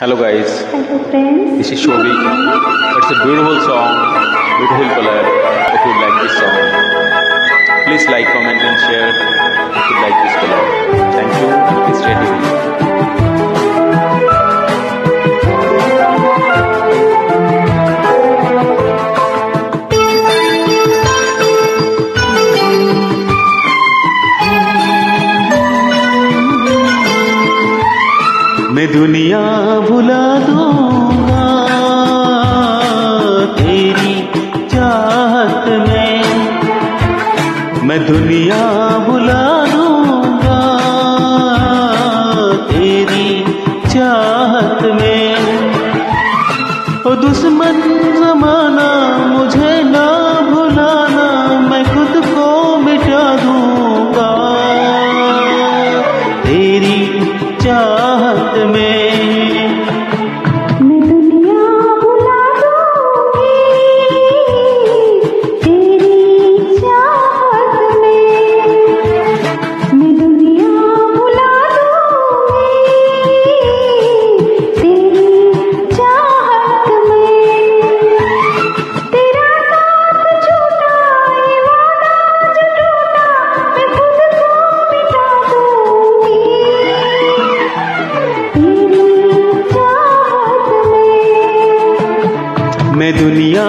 Hello guys. Hello friends. This is Shobik. It's a beautiful song, beautiful color. If you like this song, please like, comment and share. दुनिया भुला दूँगा। तेरी चाहत में मैं दुनिया दुनिया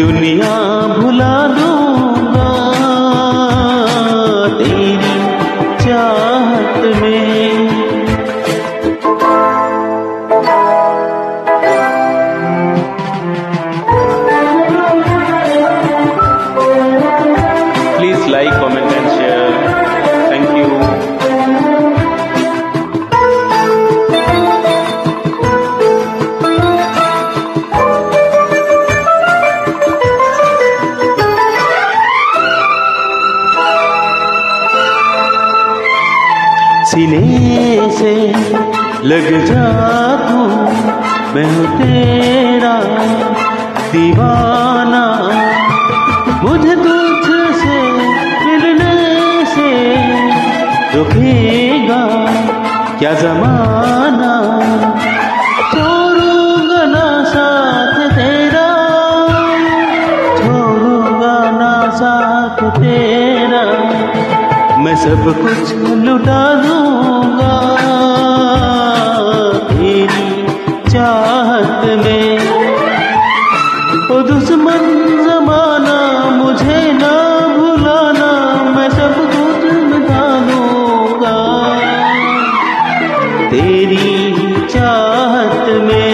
दुनिया सिले से लग जा तू मैं हूँ तेरा दीवाना। मुझे तुझसे मिलने से दुखेगा क्या जमाना? मैं सब कुछ लुटा दूँगा तेरी चाहत में ओ दुश्मन जमाना, मुझे ना भुलाना, मैं सब कुछ लुटा दूँगा तेरी चाहत में